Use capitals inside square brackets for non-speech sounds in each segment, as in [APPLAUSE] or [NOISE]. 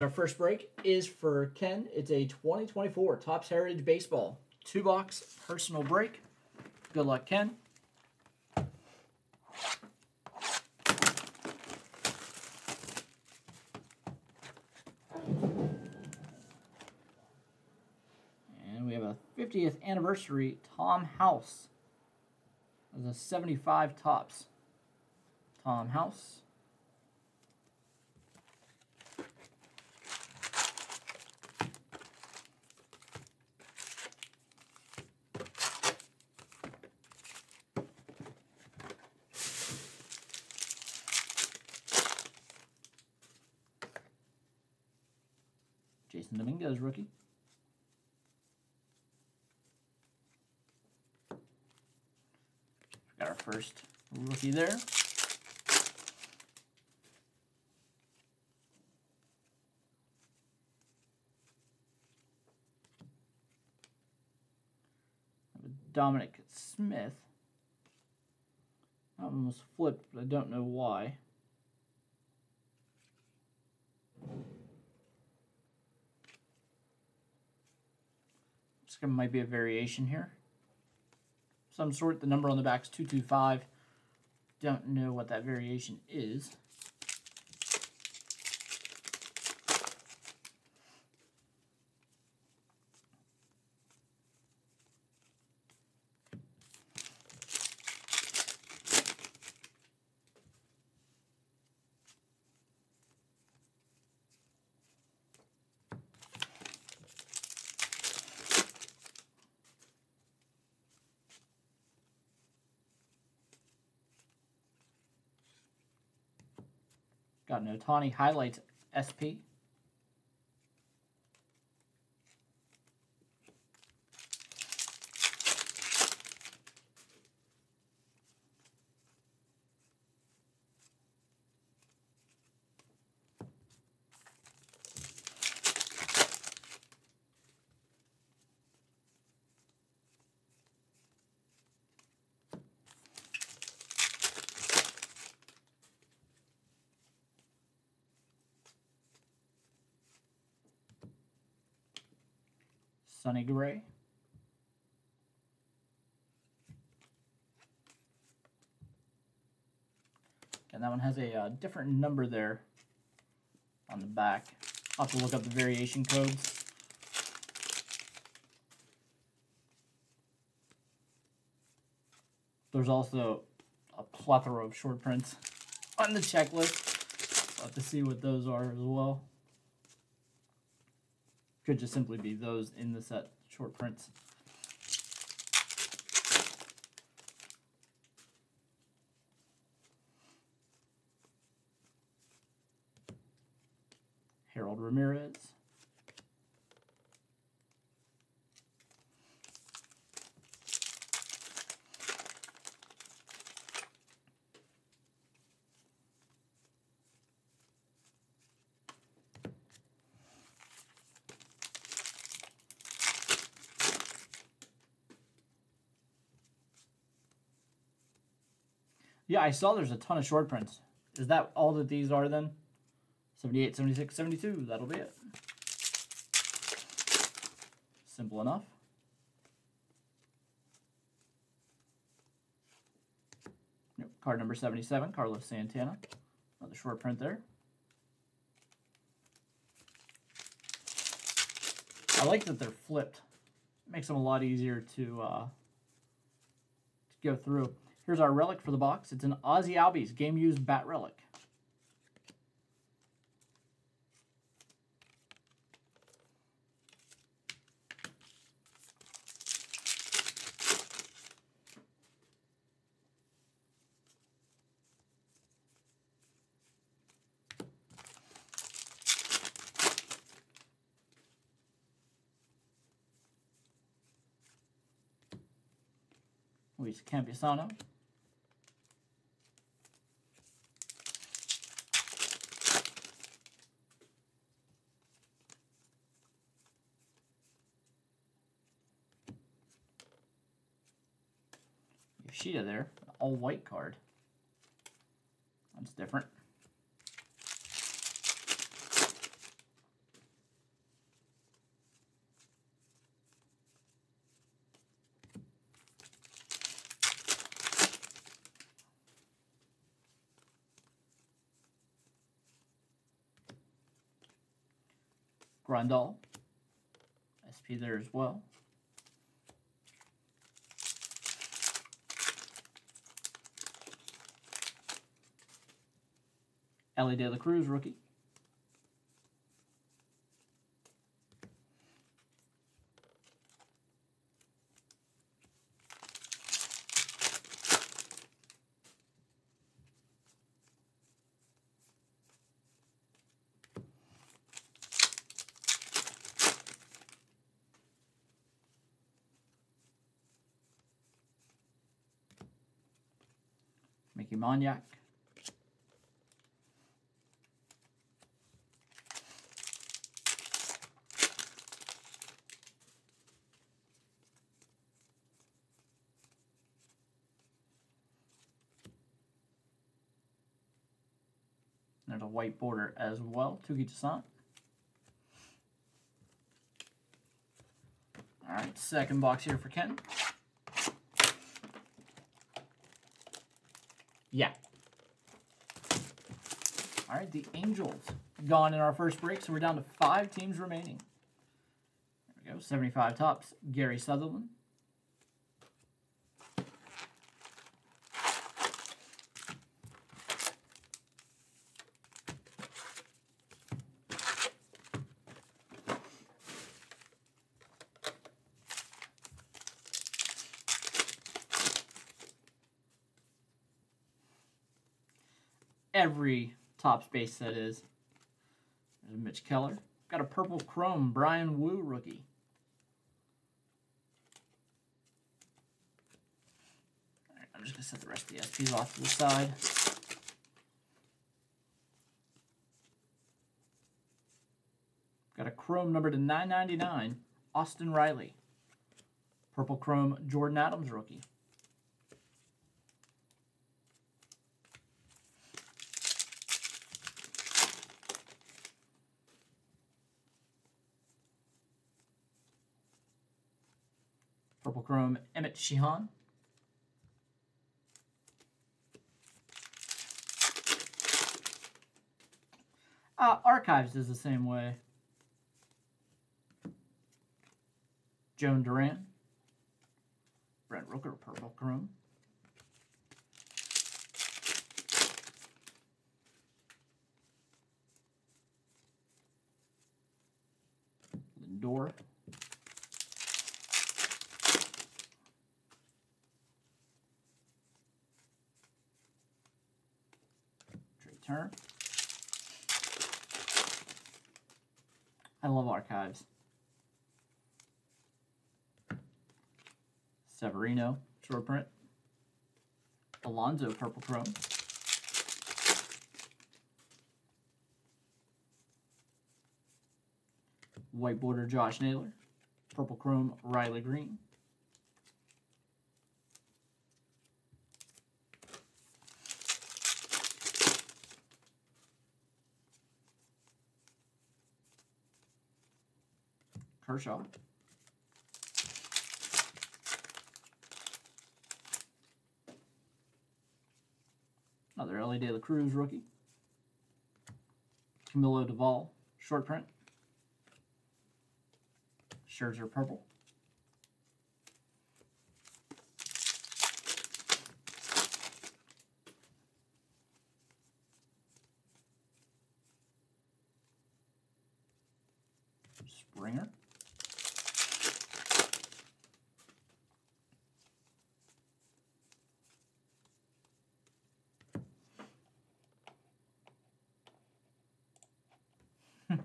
Our first break is for Ken. It's a 2024 Topps Heritage Baseball two box personal break. Good luck, Ken. And we have a 50th anniversary Tom House. The 75 Topps. Tom House. Rookie. Got our first rookie there. Dominic Smith. That one was flipped, but I don't know why. Might be a variation here. Some sort. The number on the back is 225. Don't know what that variation is. Got an Ohtani Highlights SP. Sonny Gray. And that one has a uh, different number there on the back. I'll have to look up the variation codes. There's also a plethora of short prints on the checklist. I'll have to see what those are as well. Could just simply be those in the set short prints. Harold Ramirez. Yeah, I saw there's a ton of short prints. Is that all that these are then? 78, 76, 72. That'll be it. Simple enough. Yep, card number 77, Carlos Santana. Another short print there. I like that they're flipped. Makes them a lot easier to, uh, to go through. Here's our relic for the box. It's an Ozzie Albies game used bat relic. Luis Campusano. Kushida there. All white card. That's different. Grandal. SP there as well. Elly De La Cruz, rookie. Mickey Moniak. White border as well. Touki Toussaint. All right, second box here for Ken. Yeah. All right, the Angels gone in our first break, so we're down to five teams remaining. There we go, 75 Topps. Gary Sutherland. Every top space that is. There's Mitch Keller. Got a purple chrome Bryan Woo rookie. I'm just going to set the rest of the SPs off to the side. Got a chrome number to 999, Austin Riley. Purple chrome Jordan Adams rookie. Purple Chrome, Emmett Sheehan. Uh, Archives is the same way. Jhoan Duran. Brent Rooker, Purple Chrome. Lindor. I love archives. Severino, short print. Alonso, purple chrome. White border, Josh Naylor. Purple chrome, Riley Greene. Kershaw. Another Elly De La Cruz rookie. Camilo Doval, short print. Scherzer purple.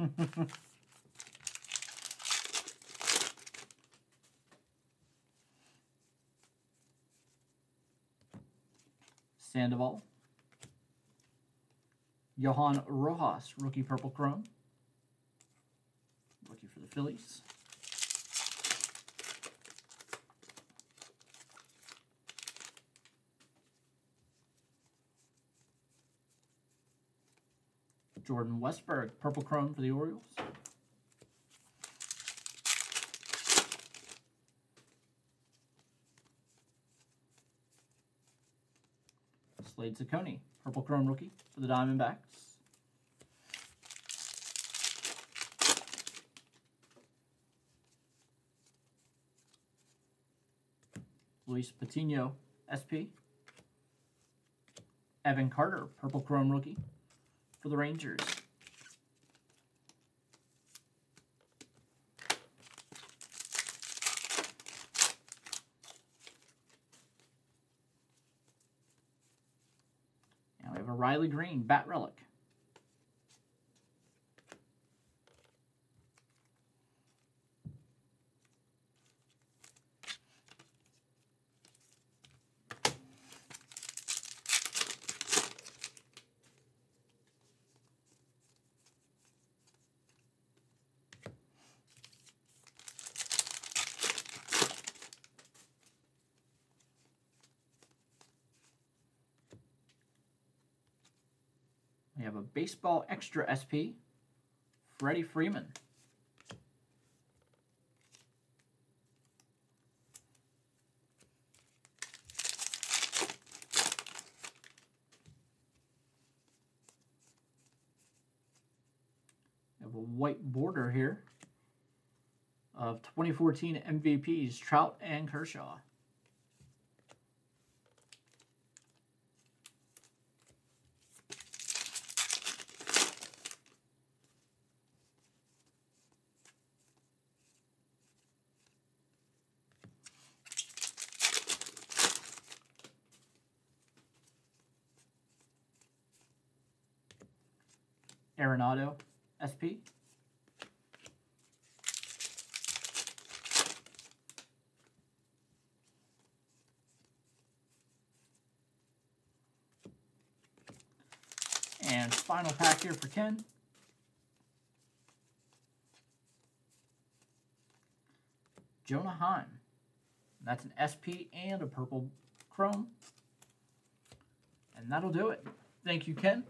[LAUGHS] Sandoval. Johan Rojas, rookie purple chrome. Rookie for the Phillies. Jordan Westburg, purple chrome for the Orioles. Slade Cecconi, purple chrome rookie for the Diamondbacks. Luis Patino, SP. Evan Carter, purple chrome rookie for the Rangers. Now we have a Riley Greene, Bat Relic. A Baseball Extra SP, Freddie Freeman. Have a white border here of 2014 MVPs, Trout and Kershaw. Arenado, SP. And final pack here for Ken. Jonah Heim. That's an SP and a purple chrome. And that'll do it. Thank you, Ken.